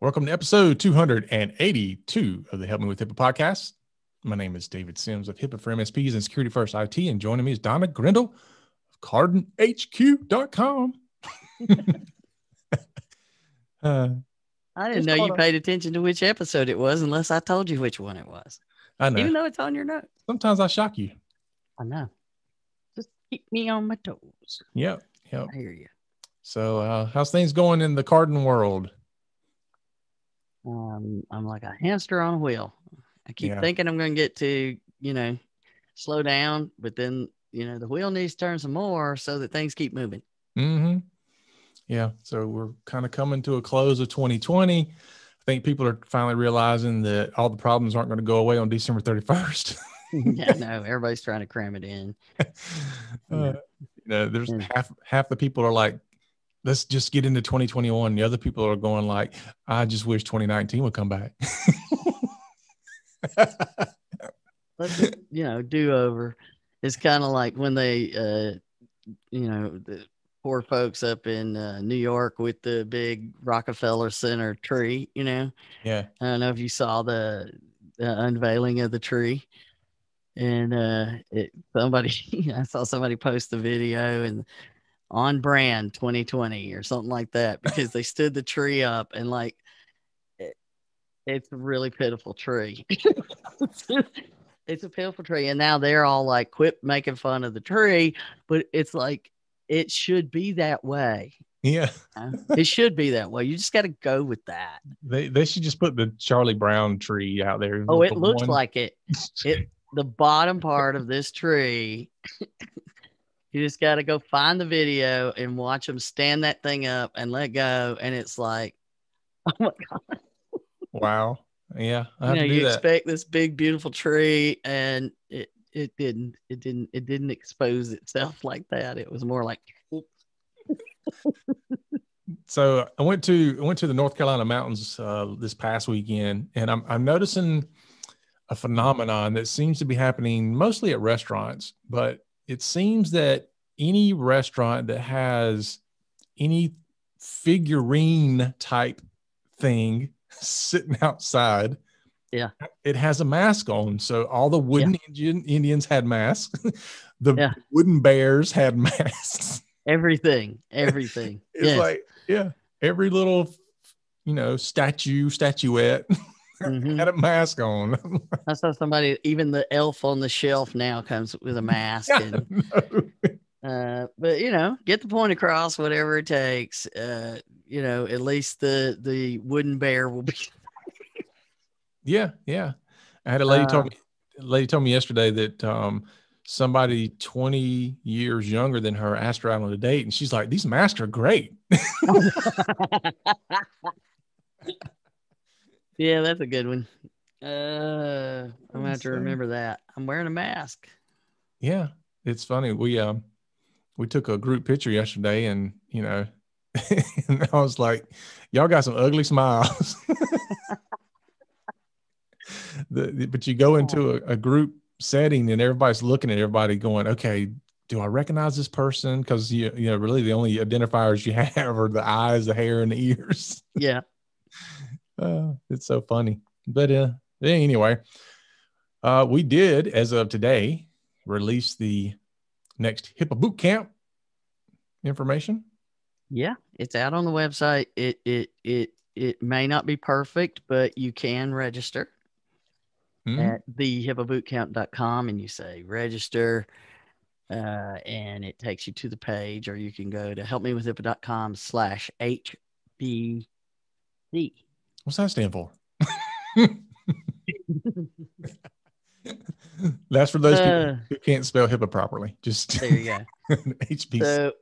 Welcome to episode 282 of the Help Me with HIPAA podcast. My name is David Sims of HIPAA for MSPs and Security First IT, and joining me is Donna Grindle of KardonHQ.com. uh, I didn't know you paid attention to which episode it was unless I told you which one it was. I know. Even though it's on your note. Sometimes I shock you. I know. Just keep me on my toes. Yep. Yep. I hear you. So, uh, how's things going in the Kardon world? Um, I'm like a hamster on a wheel. I keep yeah. thinking I'm going to get to, you know, slow down, but then, you know, the wheel needs to turn some more so that things keep moving. Mm-hmm. Yeah. So we're kind of coming to a close of 2020. I think people are finally realizing that all the problems aren't going to go away on December 31st. yeah, no, everybody's trying to cram it in. Uh, you know, there's half half the people are like, let's just get into 2021. The other people are going like, I just wish 2019 would come back. let's you know, do over. It's kind of like when they, uh, you know, the poor folks up in uh, New York with the big Rockefeller Center tree. You know, yeah. I don't know if you saw the, the unveiling of the tree and uh it, somebody i saw somebody post the video and on brand 2020 or something like that because they stood the tree up and like it, it's a really pitiful tree. It's a pitiful tree and now they're all like quit making fun of the tree but it's like it should be that way. Yeah. It should be that way. You just got to go with that. They they should just put the charlie brown tree out there oh it looks one. like it. It the bottom part of this tree you just got to go find the video and watch them stand that thing up and let go. And it's like, oh my God. Wow. Yeah. I you know, you that. expect this big, beautiful tree and it, it didn't, it didn't, it didn't expose itself like that. It was more like, so I went to I went to the North Carolina mountains uh, this past weekend, and I'm I'm noticing a phenomenon that seems to be happening mostly at restaurants, but it seems that any restaurant that has any figurine type thing sitting outside yeah it has a mask on so all the wooden yeah. Indian, indians had masks the yeah. wooden bears had masks everything everything it's yes. like yeah every little you know statue statuette mm-hmm. had a mask on. I saw somebody, even the elf on the shelf now comes with a mask. And, uh, but you know, get the point across, whatever it takes. Uh, you know, at least the the wooden bear will be. yeah, yeah. I had a lady uh, told me, a lady told me yesterday that um, somebody 20 years younger than her asked her out on a date, and she's like, "These masks are great." Yeah, that's a good one. Uh, I'm gonna have to remember that. I'm wearing a mask. Yeah, it's funny. We um we took a group picture yesterday, and you know, and I was like, "Y'all got some ugly smiles." the, but you go into a, a group setting, and everybody's looking at everybody, going, "Okay, do I recognize this person?" Because you you know, really, the only identifiers you have are the eyes, the hair, and the ears. Yeah. Uh, it's so funny. But uh, anyway, uh, we did, as of today, release the next HIPAA boot camp information. Yeah, it's out on the website. It it it it may not be perfect, but you can register mm-hmm. at the and you say register. Uh, and it takes you to the page, or you can go to helpmewithhipaa.com slash HBC. What's that stand for? That's for those uh, people who can't spell HIPAA properly. Just there you go. HBC. So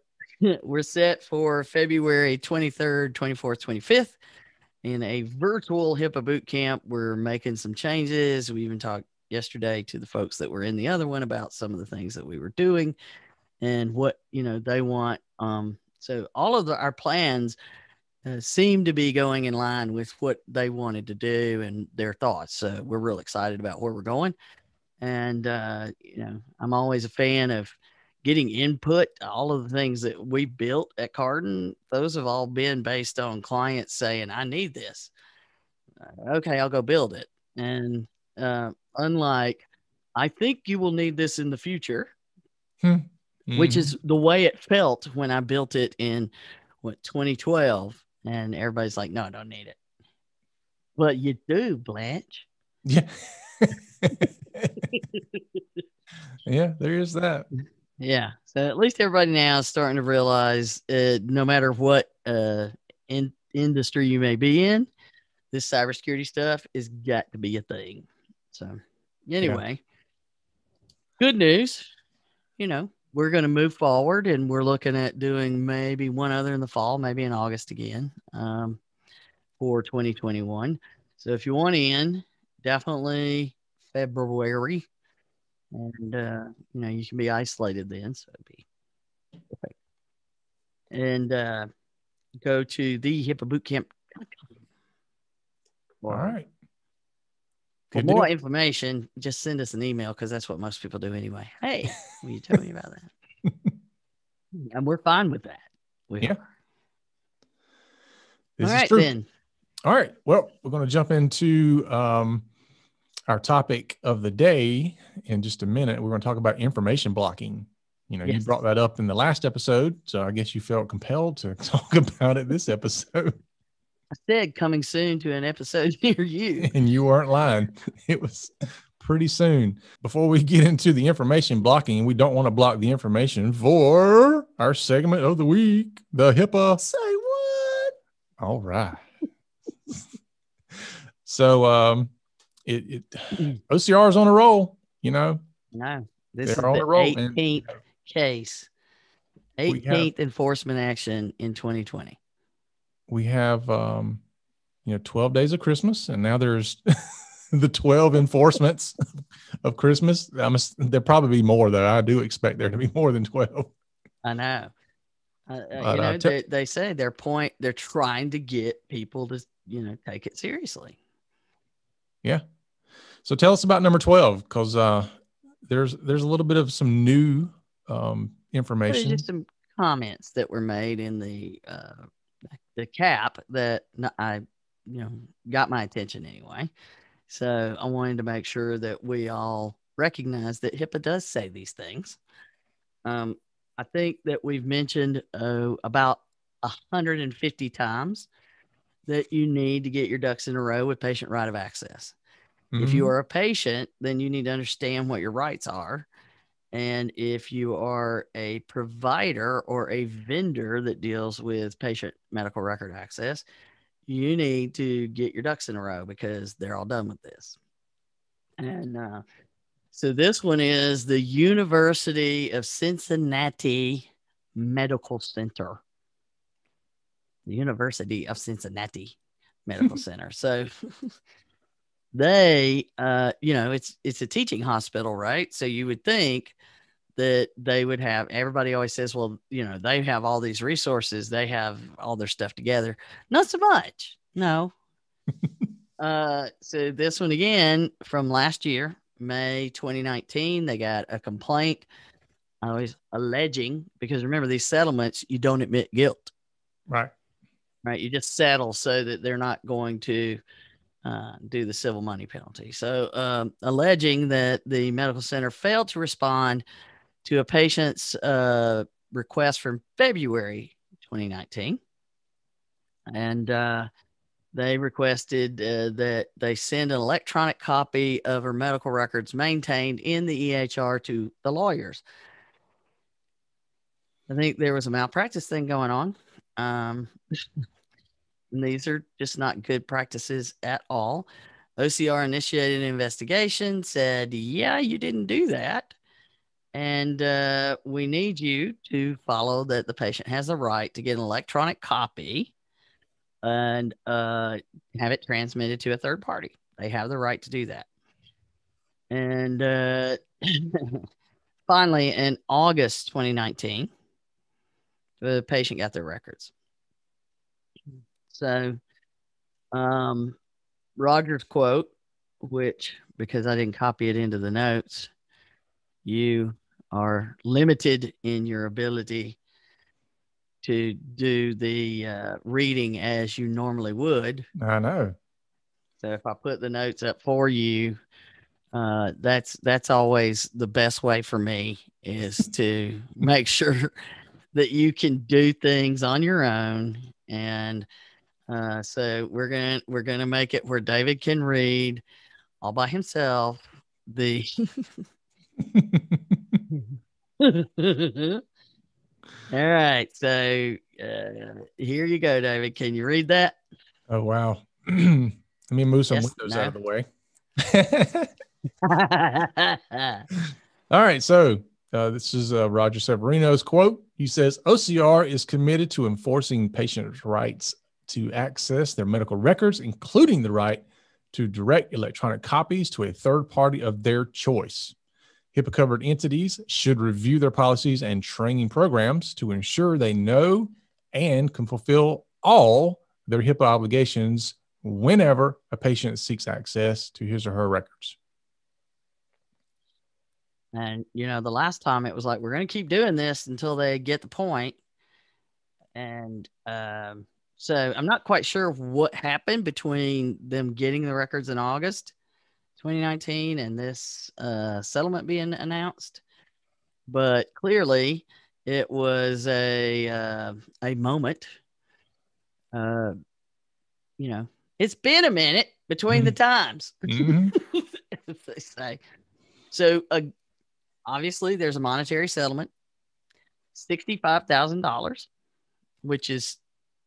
we're set for February 23rd, 24th, 25th in a virtual HIPAA boot camp. We're making some changes. We even talked yesterday to the folks that were in the other one about some of the things that we were doing and what you know they want. Um, so all of the, our plans uh, seemed to be going in line with what they wanted to do and their thoughts. So we're real excited about where we're going. And, uh, you know, I'm always a fan of getting input, all of the things that we built at Kardon, those have all been based on clients saying, I need this. Uh, okay, I'll go build it. And uh, unlike, I think you will need this in the future, hmm. which mm-hmm. is the way it felt when I built it in what 2012. And everybody's like, no, I don't need it. But you do, Blanche. Yeah. yeah, there is that. Yeah. So at least everybody now is starting to realize uh, no matter what uh, in industry you may be in, this cybersecurity stuff is got to be a thing. So anyway, yeah. good news. You know, we're going to move forward and we're looking at doing maybe one other in the fall, maybe in August again um, for 2021. So if you want in, definitely February and uh, you know you can be isolated then, so be perfect. And uh, go to the HIPAA bootcamp. All right. For Good more information, just send us an email because that's what most people do anyway. Hey, will you tell me about that? and we're fine with that. We yeah. All right, then. All right. Well, we're going to jump into um, our topic of the day in just a minute. We're going to talk about information blocking. You know, yes. you brought that up in the last episode, so I guess you felt compelled to talk about it this episode. I said coming soon to an episode near you. And you weren't lying. It was pretty soon. Before we get into the information blocking, we don't want to block the information for our segment of the week, the HIPAA. Say what? All right. so um it, it OCR is on a roll, you know. No, this They're is the 18th case, 18th have, enforcement action in 2020. We have, um, you know, 12 days of Christmas, and now there's the 12 enforcements of Christmas. I must, there'll probably be more though. I do expect there to be more than 12. I know. Uh, uh you know, uh, t- they, they say their point, they're trying to get people to, you know, take it seriously. Yeah. So tell us about number 12 because uh, there's there's a little bit of some new um, information. There's just some comments that were made in the uh, the cap that I you know got my attention anyway. So I wanted to make sure that we all recognize that HIPAA does say these things. Um, I think that we've mentioned uh, about 150 times that you need to get your ducks in a row with patient right of access. Mm-hmm. If you mm-hmm. are a patient, then you need to understand what your rights are. And if you are a provider or a vendor that deals with patient medical record access, you need to get your ducks in a row because they're all done with this. And uh, so this one is the University of Cincinnati Medical Center. The University of Cincinnati Medical Center. So they uh you know it's it's a teaching hospital right? So you would think that they would have everybody always says well you know they have all these resources they have all their stuff together. Not so much no. Uh so this one again from last year may 2019 they got a complaint always alleging because remember these settlements you don't admit guilt. Right. Right you just settle so that they're not going to uh, do the civil money penalty. So, um, alleging that the medical center failed to respond to a patient's uh, request from February 2019. And uh, they requested uh, that they send an electronic copy of her medical records maintained in the EHR to the lawyers. I think there was a malpractice thing going on. Um, And these are just not good practices at all. OCR initiated an investigation, said, Yeah, you didn't do that. And uh, we need you to follow that the patient has a right to get an electronic copy and uh, have it transmitted to a third party. They have the right to do that. And uh, finally, in August 2019, the patient got their records. So, um, Roger's quote, which because I didn't copy it into the notes, you are limited in your ability to do the uh, reading as you normally would. I know. So if I put the notes up for you, uh, that's that's always the best way for me is to make sure that you can do things on your own. And uh, so we're gonna we're gonna make it where David can read all by himself the All right. So uh, here you go, David. Can you read that? Oh, wow. Let me move some Yes, windows no. out of the way. All right. So uh, this is uh, Roger Severino's quote. He says OCR is committed to enforcing patients' rights to access their medical records, including the right to direct electronic copies to a third party of their choice. HIPAA covered entities should review their policies and training programs to ensure they know and can fulfill all their HIPAA obligations whenever a patient seeks access to his or her records. and you know, the last time it was like we're going to keep doing this until they get the point. And um, so I'm not quite sure what happened between them getting the records in August 2019 and this uh, settlement being announced, but clearly it was a uh, a moment. Uh, you know, it's been a minute between the times. Mhm. they say. So, uh, obviously, there's a monetary settlement, sixty-five thousand dollars, which is,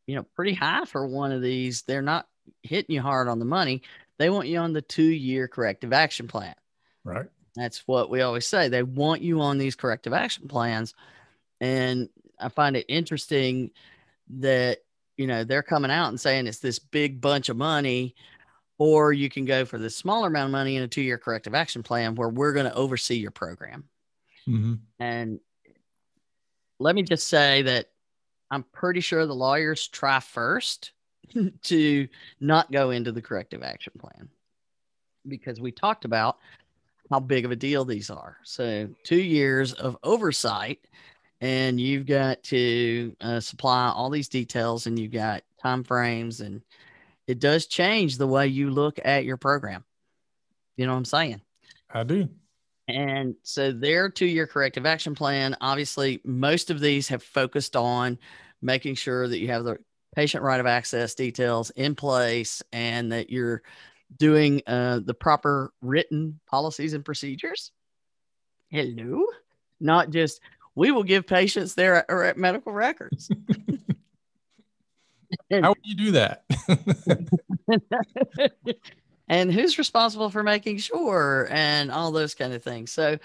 you know, pretty high for one of these. They're not hitting you hard on the money. They want you on the two-year corrective action plan. Right. That's what we always say. They want you on these corrective action plans. And I find it interesting that, you know, they're coming out and saying it's this big bunch of money, or you can go for the smaller amount of money in a two year corrective action plan where we're going to oversee your program. hmm And let me just say that I'm pretty sure the lawyers try first to not go into the corrective action plan because we talked about how big of a deal these are. So, two years of oversight, and you've got to uh, supply all these details, and you've got time frames, and it does change the way you look at your program. You know what I'm saying? I do. And so their two year corrective action plan, obviously, most of these have focused on making sure that you have the patient right of access details in place and that you're doing uh, the proper written policies and procedures. Hello, not just we will give patients their uh, medical records. How would you do that? and who's responsible for making sure and all those kind of things. So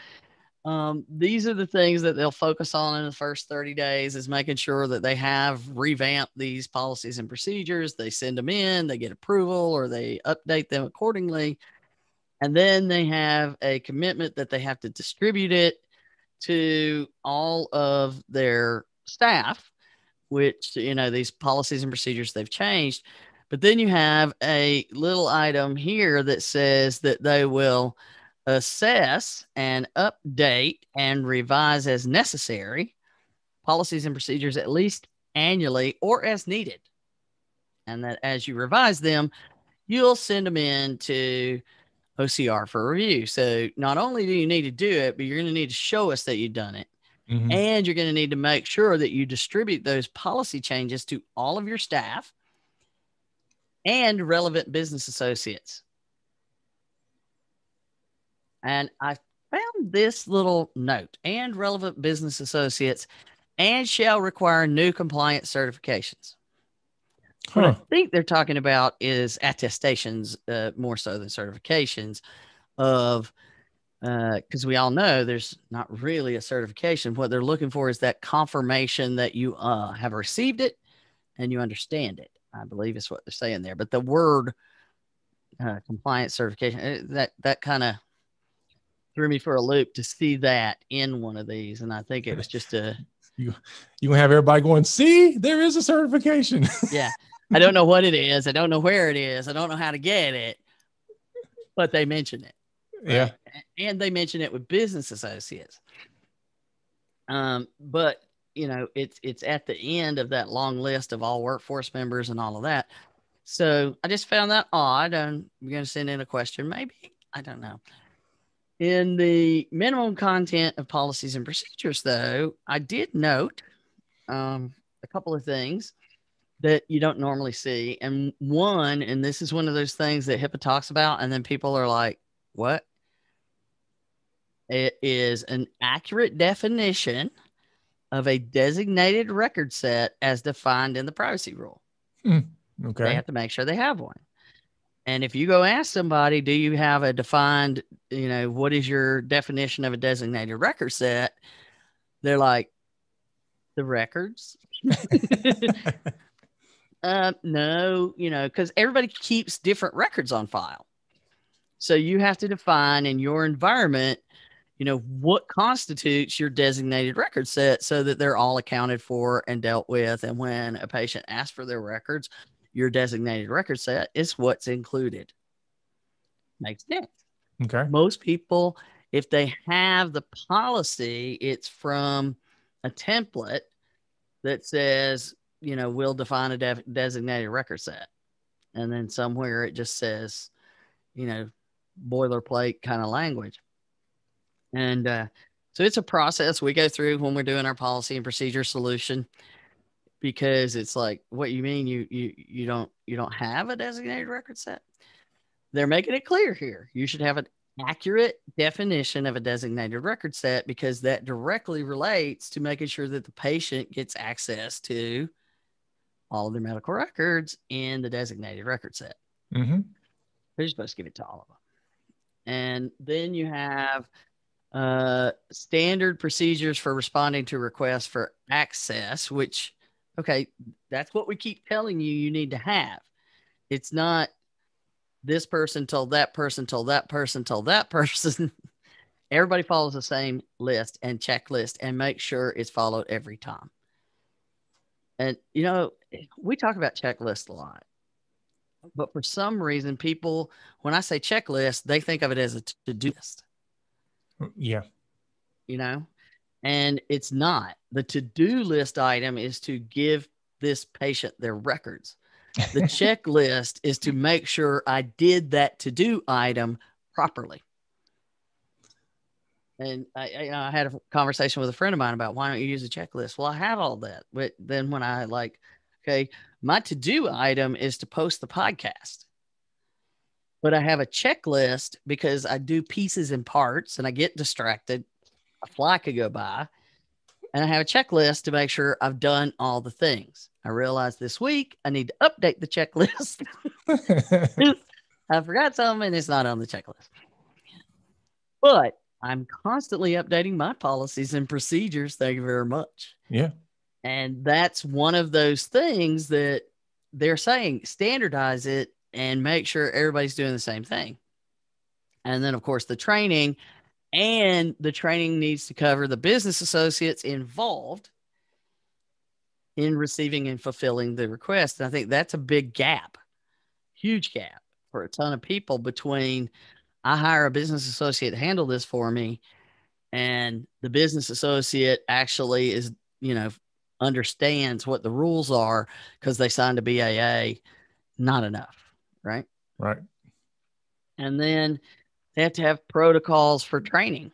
um, these are the things that they'll focus on in the first 30 days is making sure that they have revamped these policies and procedures. They send them in they get approval or they update them accordingly. And then they have a commitment that they have to distribute it to all of their staff which you know these policies and procedures they've changed but then you have a little item here that says that they will assess and update and revise as necessary policies and procedures at least annually or as needed. And that as you revise them, you'll send them in to OCR for review. So not only do you need to do it, but you're going to need to show us that you've done it. Mhm. And you're going to need to make sure that you distribute those policy changes to all of your staff and relevant business associates. And I found this little note and relevant business associates and shall require new compliance certifications. What I think they're talking about is attestations uh, more so than certifications of because we all know there's not really a certification. What they're looking for is that confirmation that you uh, have received it and you understand it. I believe is what they're saying there. But the word uh, compliance certification eh, that that kind of threw me for a loop to see that in one of these, and I think it was just a You gonna have everybody going, see, there is a certification. yeah. I don't know what it is. I don't know where it is. I don't know how to get it, but they mention it. yeah. And they mention it with business associates. Um, but you know, it's it's at the end of that long list of all workforce members and all of that. So I just found that odd. and I'm going to send in a question, maybe. I don't know. In the minimum content of policies and procedures, though, I did note um, a couple of things that you don't normally see. And one, and this is one of those things that HIPAA talks about, and then people are like, what? It is an accurate definition of a designated record set as defined in the privacy rule. Hmm. Okay. They have to make sure they have one. And if you go ask somebody, do you have a defined, you know, what is your definition of a designated record set? They're like, the records. uh, no, you know, because everybody keeps different records on file. So you have to define in your environment, you know, what constitutes your designated record set so that they're all accounted for and dealt with. And when a patient asks for their records, your designated record set is what's included. Makes sense. Okay. Most people, if they have the policy, it's from a template that says, you know, we'll define a de- designated record set. And then somewhere it just says, you know, boilerplate kind of language. And uh, so it's a process we go through when we're doing our policy and procedure solution because it's like what you mean you you you don't you don't have a designated record set? They're making it clear here. You should have an accurate definition of a designated record set because that directly relates to making sure that the patient gets access to all of their medical records in the designated record set. Mm-hmm. they're supposed to give it to all of them. And then you have uh, standard procedures for responding to requests for access which okay, that's what we keep telling you you need to have. It's not this person told that person told that person told that person. Everybody follows the same list and checklist and make sure it's followed every time. And you know, we talk about checklists a lot. But for some reason, people, when I say checklist, they think of it as a to-do list. Yeah. You know, and it's not. The to do list item is to give this patient their records. The checklist is to make sure I did that to do item properly. And I, I, I, had a conversation with a friend of mine about why don't you use a checklist? Well, I have all that. But then when I like, okay, my to do item is to post the podcast. But I have a checklist because I do pieces and parts and I get distracted a fly could go by and I have a checklist to make sure I've done all the things. I realized this week I need to update the checklist. I forgot something and it's not on the checklist. But I'm constantly updating my policies and procedures. Thank you very much. Yeah. And that's one of those things that they're saying standardize it and make sure everybody's doing the same thing. And then, of course, the training and the training needs to cover the business associates involved in receiving and fulfilling the request. And I think that's a big gap, huge gap for a ton of people between I hire a business associate to handle this for me and the business associate actually is, you know, understands what the rules are because they signed a BAA, not enough, right? Right. And then they have to have protocols for training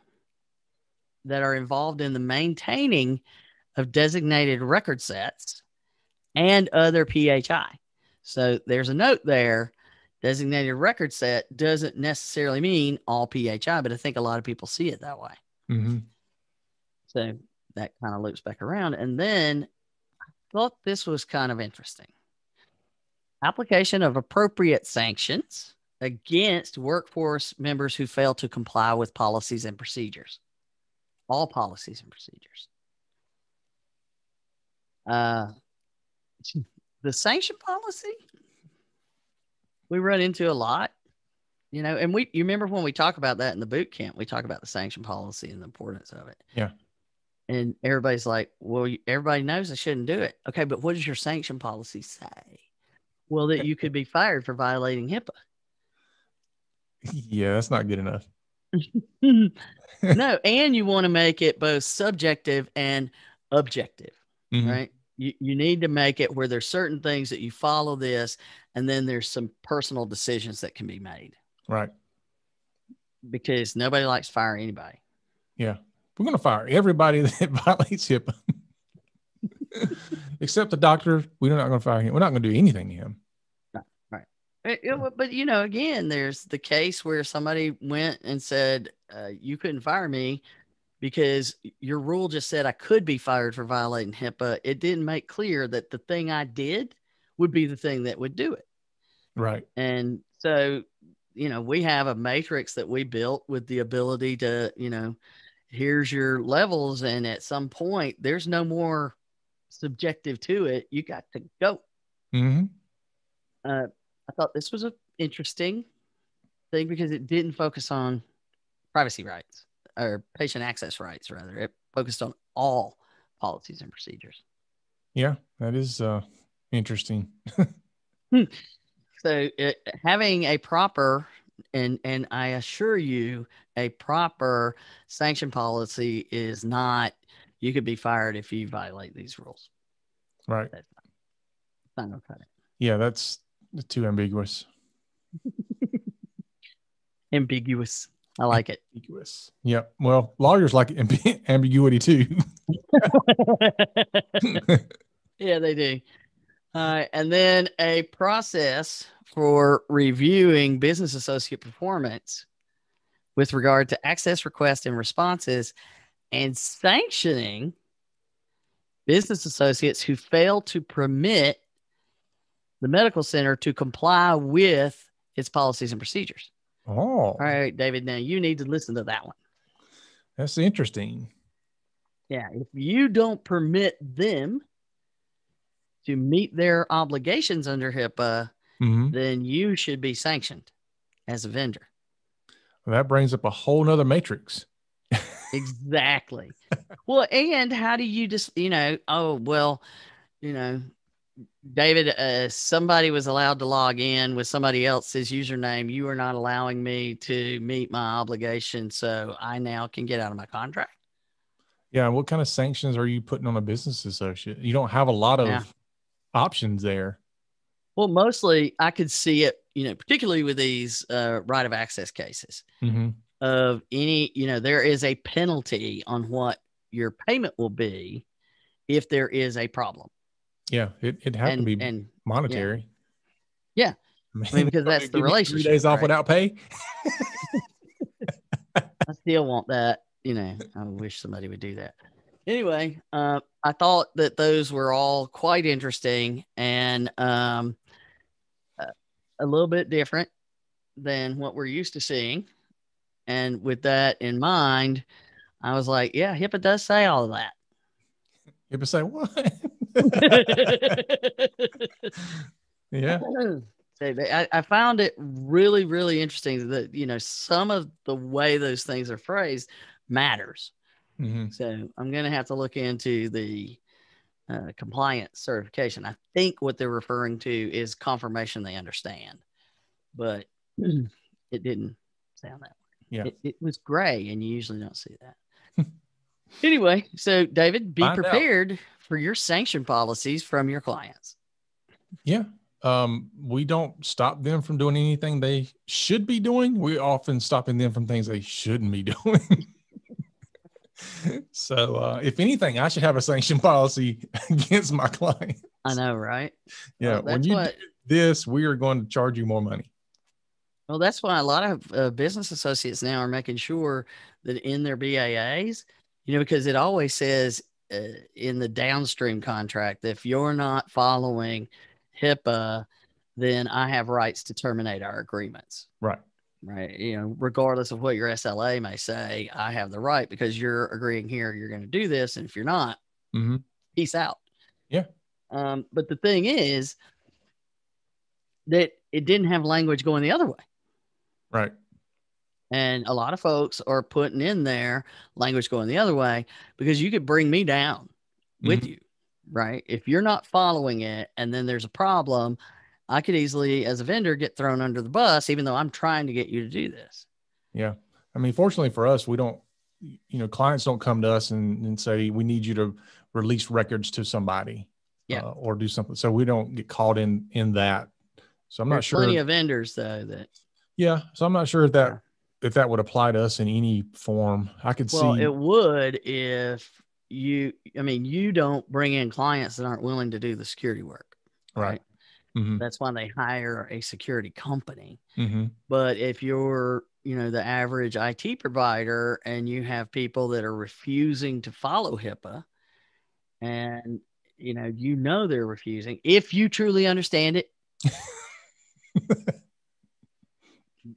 that are involved in the maintaining of designated record sets and other PHI. So there's a note there. Designated record set doesn't necessarily mean all PHI, but I think a lot of people see it that way. Mm-hmm. So that kind of loops back around. And then I thought this was kind of interesting. Application of appropriate sanctions against workforce members who fail to comply with policies and procedures. All policies and procedures. Uh, the sanction policy we run into a lot, you know, and we you remember when we talk about that in the boot camp, we talk about the sanction policy and the importance of it. Yeah. And everybody's like, well, everybody knows I shouldn't do it. Okay, but what does your sanction policy say? Well, that you could be fired for violating HIPAA. Yeah, that's not good enough. no, and you want to make it both subjective and objective, Mhm. right? You, you need to make it where there's certain things that you follow this, and then there's some personal decisions that can be made Right. because nobody likes firing anybody. Yeah. We're going to fire everybody that violates HIPAA. Except the doctor. We're not going to fire him. We're not going to do anything to him. It- it- but you know, again, there's the case where somebody went and said, uh, "You couldn't fire me because your rule just said I could be fired for violating HIPAA." It didn't make clear that the thing I did would be the thing that would do it. Right. And so, you know, we have a matrix that we built with the ability to, you know, here's your levels, and at some point, there's no more subjective to it. You got to go. hmm uh, I thought this was an interesting thing because it didn't focus on privacy rights or patient access rights, rather. It focused on all policies and procedures. Yeah. That is uh, interesting. So, it, having a proper and and I assure you, a proper sanction policy is not. You could be fired if you violate these rules. Right. That's not, it's not gonna cut it. Yeah. That's too ambiguous. Ambiguous. I like it. Ambiguous. Yeah. Well, lawyers like amb- ambiguity too. Yeah, they do. Uh, and then a process for reviewing business associate performance with regard to access requests and responses and sanctioning business associates who fail to permit the medical center to comply with its policies and procedures. oh, All right, David, now you need to listen to that one. that's interesting. Yeah, if you don't permit them to meet their obligations under HIPAA, hmm then you should be sanctioned as a vendor. That brings up a whole nother matrix. Exactly. well, and how do you just, you know, oh, well, you know, David, uh, somebody was allowed to log in with somebody else's username. You are not allowing me to meet my obligation. So I now can get out of my contract. Yeah. What kind of sanctions are you putting on a business associate? You don't have a lot of Yeah. options there. Well, mostly I could see it, you know, particularly with these uh, right of access cases. hmm of any, you know, there is a penalty on what your payment will be if there is a problem. Yeah. It, it'd have and, to be and monetary. Yeah. I mean, because that's the relationship, Three days off right? without pay. I still want that. You know, I wish somebody would do that. Anyway, uh, I thought that those were all quite interesting and um, a little bit different than what we're used to seeing. And with that in mind, I was like, yeah, HIPAA does say all of that. Would say what? yeah. I, I found it really, really interesting that you know some of the way those things are phrased matters. hmm So I'm gonna have to look into the uh, compliance certification. I think what they're referring to is confirmation they understand, but it didn't sound that. Yeah. It, it was gray, and you usually don't see that. anyway, so David, be Find out. prepared for your sanction policies from your clients. Yeah. Um, we don't stop them from doing anything they should be doing. We're often stopping them from things they shouldn't be doing. so, uh, if anything, I should have a sanction policy against my client. I know, right? Yeah. Well, when you what- do this, we are going to charge you more money. Well, that's why a lot of uh, business associates now are making sure that in their BAAs, you know, because it always says uh, in the downstream contract that if you're not following HIPAA, then I have rights to terminate our agreements. Right. Right. You know, regardless of what your SLA may say, I have the right because you're agreeing here, you're going to do this. And if you're not, hmm peace out. Yeah. Um, but the thing is that it didn't have language going the other way. Right. And a lot of folks are putting in there language going the other way because you could bring me down with you, right? If you're not following it and then there's a problem, I could easily, as a vendor, get thrown under the bus, even though I'm trying to get you to do this. Yeah. I mean, fortunately for us, we don't, you know, clients don't come to us and, and say, we need you to release records to somebody Yeah. uh, or do something. So we don't get caught in, in that. So I'm not sure. plenty of vendors though that yeah. So I'm not sure if that, if that would apply to us in any form. I could well see. it would if you I mean you don't bring in clients that aren't willing to do the security work. right. hmm That's why they hire a security company. hmm But if you're, you know, the average IT provider and you have people that are refusing to follow HIPAA and you know, you know they're refusing, if you truly understand it,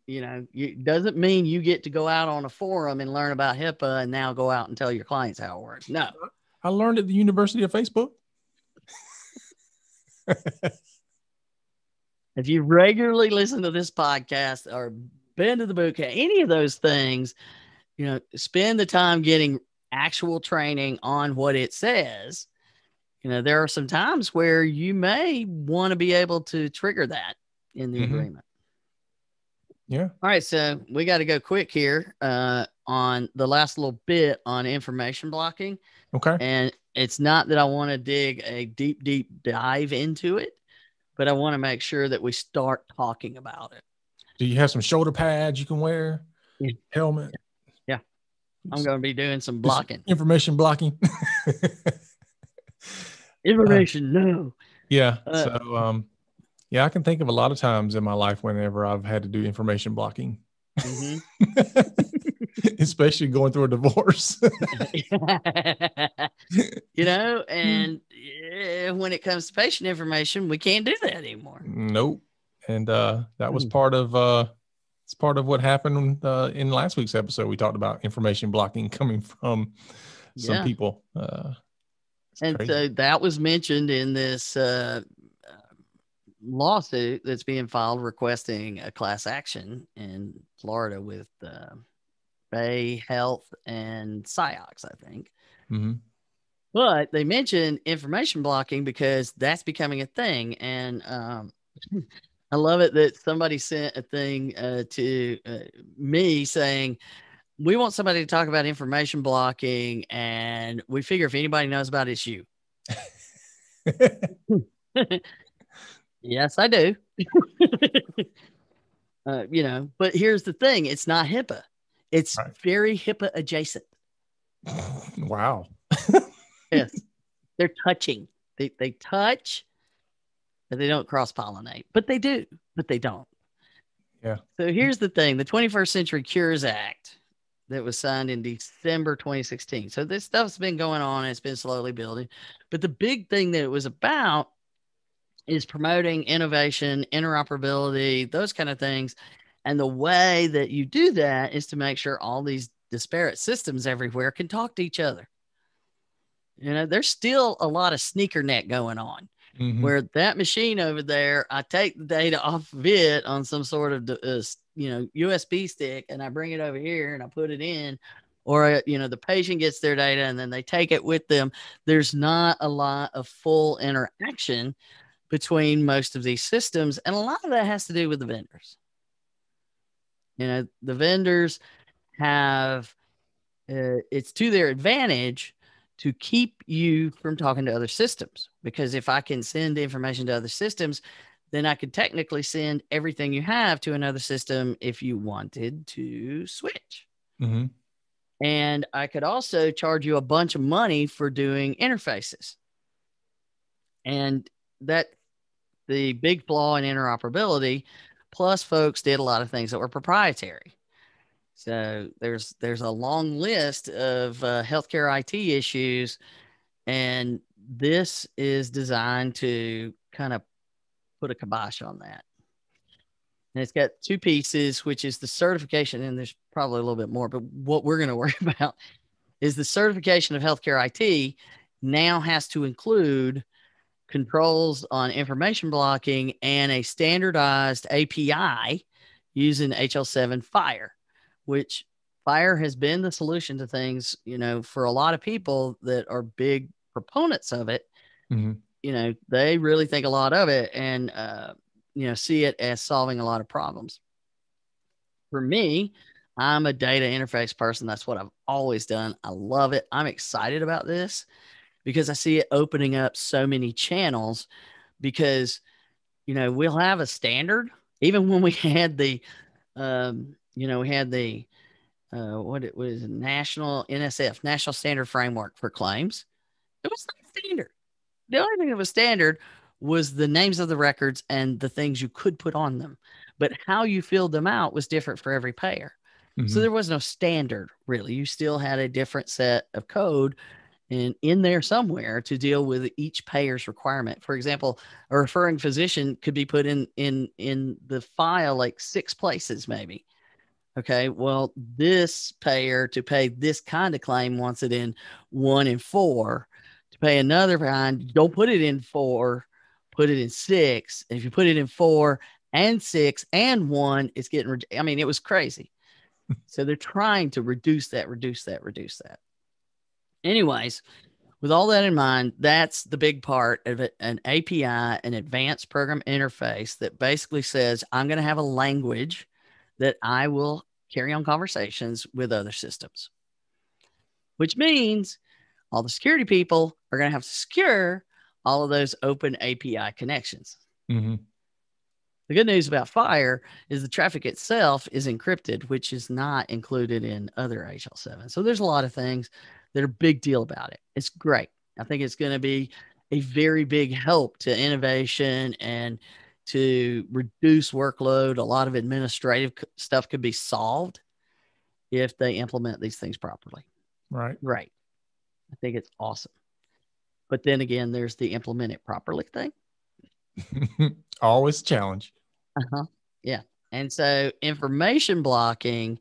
you know, it doesn't mean you get to go out on a forum and learn about HIPAA and now go out and tell your clients how it works. No. I learned at the University of Facebook. if you regularly listen to this podcast or been to the boot camp, any of those things, you know, spend the time getting actual training on what it says. You know, there are some times where you may want to be able to trigger that in the Mhm. agreement. Yeah. All right, so we got to go quick here uh, on the last little bit on information blocking. Okay. And it's not that I want to dig a deep, deep dive into it, but I want to make sure that we start talking about it. Do you have some shoulder pads you can wear? Yeah. Helmet. Yeah. I'm going to be doing some blocking. Information blocking. Information, no. yeah. Uh, so um yeah, I can think of a lot of times in my life whenever I've had to do information blocking. Mhm. Especially going through a divorce. you know, and eh, when it comes to patient information, we can't do that anymore. nope. And uh that was Hmm. part of uh it's part of what happened uh, in last week's episode. We talked about information blocking coming from some Yeah. people. Uh And crazy. so that was mentioned in this uh, lawsuit that's being filed requesting a class action in Florida with uh, Bay Health and Ciox, I think. Mhm. But they mentioned information blocking because that's becoming a thing. And um, I love it that somebody sent a thing uh, to uh, me saying, we want somebody to talk about information blocking, and we figure if anybody knows about it, it's you. Yes, I do. uh, you know, but here's the thing it's not HIPAA, it's Right. very HIPAA adjacent. wow. Yes, they're touching. They, they touch, but they don't cross pollinate, but they do, but they don't. Yeah. So here's the thing the 21st Century Cures Act that was signed in December 2016. So this stuff's been going on, it's been slowly building. But the big thing that it was about is promoting innovation, interoperability, those kind of things. And the way that you do that is to make sure all these disparate systems everywhere can talk to each other. You know, there's still a lot of sneaker net going on Mhm. where that machine over there, I take the data off of it on some sort of, uh, you know, USB stick and I bring it over here and I put it in. Or, uh, you know, the patient gets their data and then they take it with them. There's not a lot of full interaction between most of these systems. And a lot of that has to do with the vendors. You know, the vendors have, uh, it's to their advantage to keep you from talking to other systems. Because if I can send information to other systems, then I could technically send everything you have to another system if you wanted to switch. Mhm. And I could also charge you a bunch of money for doing interfaces. And that the big flaw in interoperability, plus folks did a lot of things that were proprietary. So there's there's a long list of uh, healthcare IT issues, and this is designed to kind of put a kibosh on that. And it's got two pieces, which is the certification, and there's probably a little bit more, but what we're going to worry about is the certification of healthcare IT now has to include controls on information blocking and a standardized API using HL7 FHIR, which FHIR has been the solution to things, you know, for a lot of people that are big proponents of it. Mhm. You know, they really think a lot of it and, uh, you know, see it as solving a lot of problems. For me, I'm a data interface person. That's what I've always done. I love it. I'm excited about this because I see it opening up so many channels because, you know, we'll have a standard. Even when we had the, um, you know, we had the, uh, what it was, national NSF, National Standard Framework for Claims. It was not standard. The only thing that was standard was the names of the records and the things you could put on them. But how you filled them out was different for every payer. Mm-hmm. So there was no standard really. You still had a different set of code and in there somewhere to deal with each payer's requirement. For example, a referring physician could be put in in in the file like six places maybe. Okay, well, this payer to pay this kind of claim wants it in one and four. To pay another kind, don't put it in four, put it in six. If you put it in four and six and one, it's getting. I mean, it was crazy so they're trying to reduce that, reduce that, reduce that. Anyways, with all that in mind, that's the big part of an API, an advanced program interface that basically says I'm going to have a language that I will carry on conversations with other systems, which means all the security people are going to have to secure all of those open API connections. Mm-hmm. The good news about FHIR is the traffic itself is encrypted, which is not included in other HL7. So there's a lot of things that are a big deal about it. It's great. I think it's going to be a very big help to innovation and to reduce workload. A lot of administrative stuff could be solved if they implement these things properly. Right. Right. I think it's awesome. But then again, there's the implement it properly thing. Always challenge. Uh-huh. Yeah. And so information blocking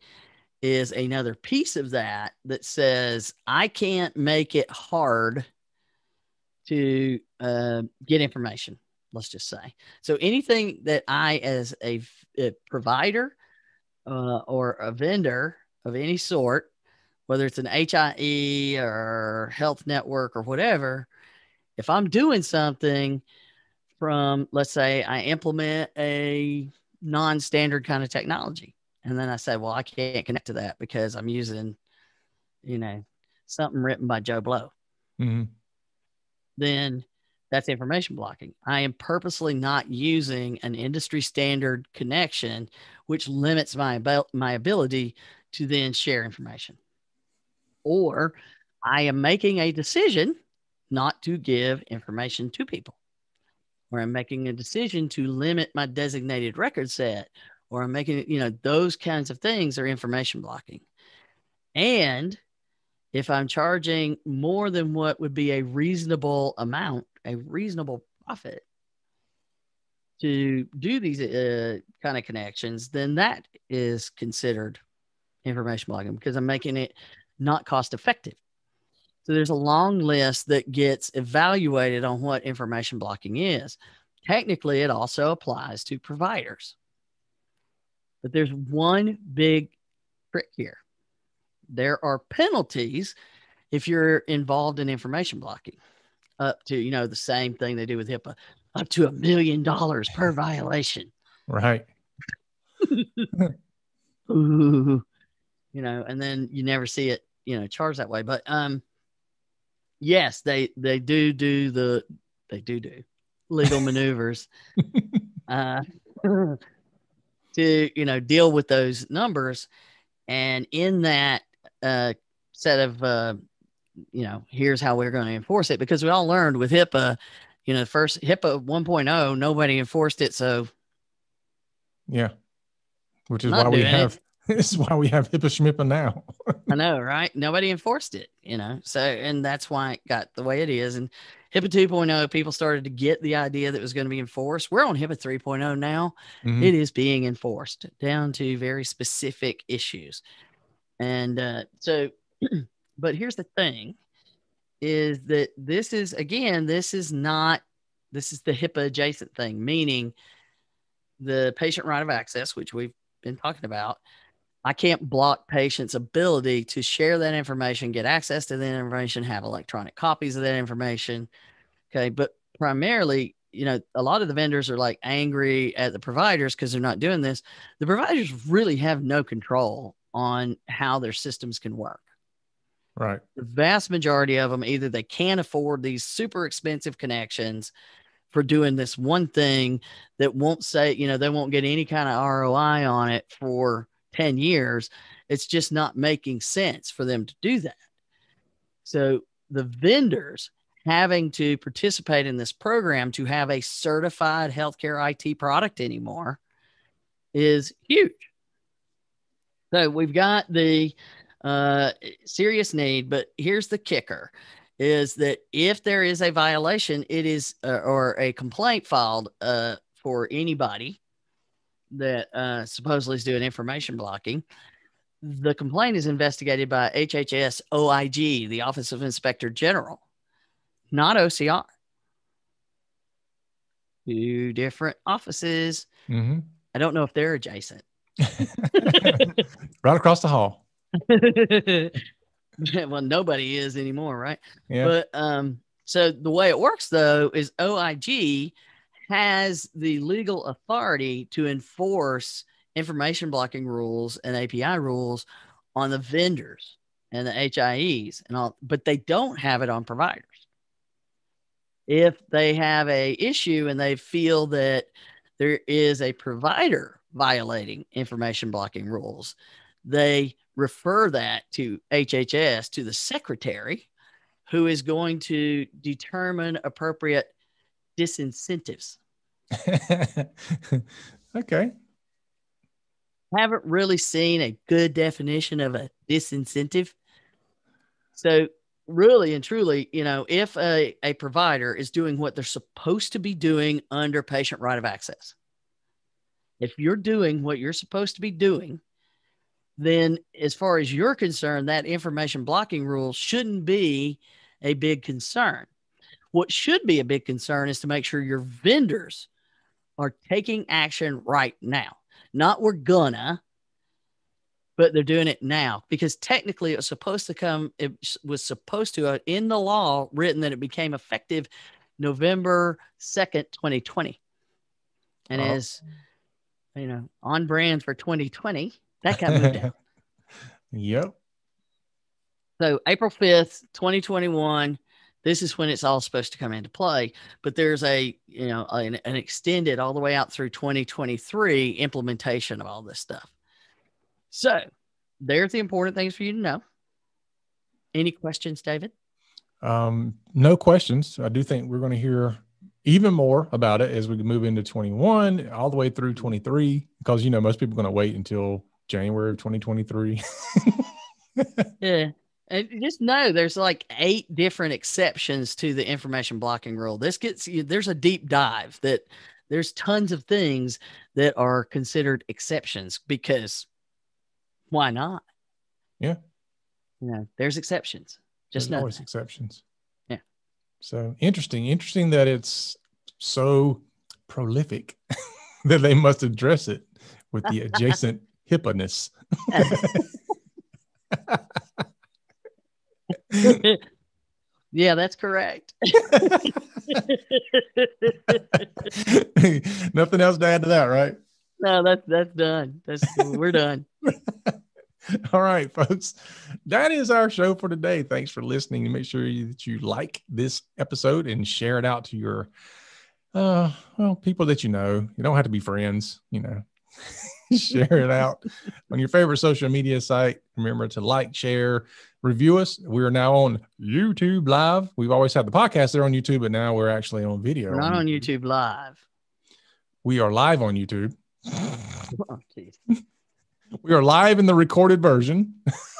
is another piece of that that says I can't make it hard to uh, get information. Let's just say so. Anything that I, as a, a provider uh, or a vendor of any sort, whether it's an HIE or health network or whatever, if I'm doing something from, let's say, I implement a non standard kind of technology. And then I said, well, I can't connect to that because I'm using, you know, something written by Joe Blow. Mm-hmm. Then that's information blocking. I am purposely not using an industry standard connection, which limits my, my ability to then share information. Or I am making a decision not to give information to people or I'm making a decision to limit my designated record set, or I'm making, it, you know, those kinds of things are information blocking. And if I'm charging more than what would be a reasonable amount, a reasonable profit to do these uh, kind of connections, then that is considered information blocking because I'm making it not cost effective. So there's a long list that gets evaluated on what information blocking is. Technically, it also applies to providers. But there's one big trick here. There are penalties if you're involved in information blocking, up to, you know, the same thing they do with HIPAA, up to a million dollars per violation. Right. Ooh, you know, and then you never see it, you know, charged that way. But um, yes, they they do do the they do do legal maneuvers uh, to you know deal with those numbers, and in that uh, set of uh, you know here's how we're going to enforce it because we all learned with HIPAA, you know, first HIPAA 1.0 nobody enforced it, so yeah, which is why we have. It this is why we have HIPAA Schmippa now. I know, right? Nobody enforced it, you know. So, and that's why it got the way it is. And HIPAA 2.0, people started to get the idea that was going to be enforced. We're on HIPAA 3.0 now. Mm-hmm. It is being enforced down to very specific issues. And uh, so, but here's the thing is that this is, again, this is not, this is the HIPAA adjacent thing, meaning the patient right of access, which we've been talking about I can't block patients' ability to share that information, get access to that information, have electronic copies of that information. Okay. But primarily, you know, a lot of the vendors are like angry at the providers because they're not doing this. The providers really have no control on how their systems can work. Right. The vast majority of them either they can't afford these super expensive connections for doing this one thing that won't say, you know, they won't get any kind of ROI on it for 10 years. It's just not making sense for them to do that. So the vendors having to participate in this program to have a certified healthcare IT product anymore is huge. So we've got the uh, serious need, but here's the kicker is that if there is a violation, it is uh, or a complaint filed uh, for anybody that uh, supposedly is doing information blocking, the complaint is investigated by HHS OIG, the Office of Inspector General, not OCR. Two different offices. Mm-hmm. I don't know if they're adjacent. right across the hall. well, nobody is anymore, right? Yeah. But um, so the way it works though is OIG has the legal authority to enforce information blocking rules and API rules on the vendors and the HIEs and all, but they don't have it on providers. If they have a issue and they feel that there is a provider violating information blocking rules, they refer that to HHS to the secretary who is going to determine appropriate disincentives. okay. Haven't really seen a good definition of a disincentive. So, really and truly, you know, if a, a provider is doing what they're supposed to be doing under patient right of access, if you're doing what you're supposed to be doing, then as far as you're concerned, that information blocking rule shouldn't be a big concern. What should be a big concern is to make sure your vendors are taking action right now. Not we're gonna, but they're doing it now because technically it was supposed to come, it was supposed to, uh, in the law, written that it became effective November 2nd, 2020. And oh. as you know, on brand for 2020, that got moved out. Yep. So April 5th, 2021, this is when it's all supposed to come into play. But there's a, you know, an, an extended all the way out through 2023 implementation of all this stuff. So there's the important things for you to know. Any questions, David? Um, no questions. I do think we're going to hear even more about it as we move into 21 all the way through 23 because you know most people are going to wait until January of 2023. yeah. And just know there's like eight different exceptions to the information blocking rule. This gets you, there's a deep dive that there's tons of things that are considered exceptions because why not? Yeah. You know, there's exceptions. Just there's always exceptions. Yeah. So interesting. Interesting that it's so prolific that they must address it with the adjacent hippiness. yeah, that's correct. Nothing else to add to that, right? No, that's that's done. That's we're done. All right, folks. That is our show for today. Thanks for listening. Make sure you, that you like this episode and share it out to your uh well people that you know. You don't have to be friends, you know. share it out on your favorite social media site. Remember to like, share, review us. We are now on YouTube Live. We've always had the podcast there on YouTube, but now we're actually on video. We're not on YouTube. YouTube Live. We are live on YouTube. Oh, we are live in the recorded version.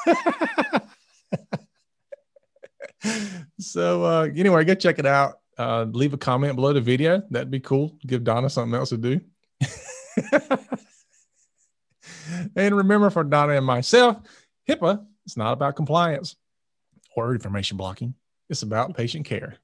so uh, anyway, go check it out. Uh, leave a comment below the video. That'd be cool. Give Donna something else to do. and remember for Donna and myself, HIPAA is not about compliance or information blocking. It's about patient care.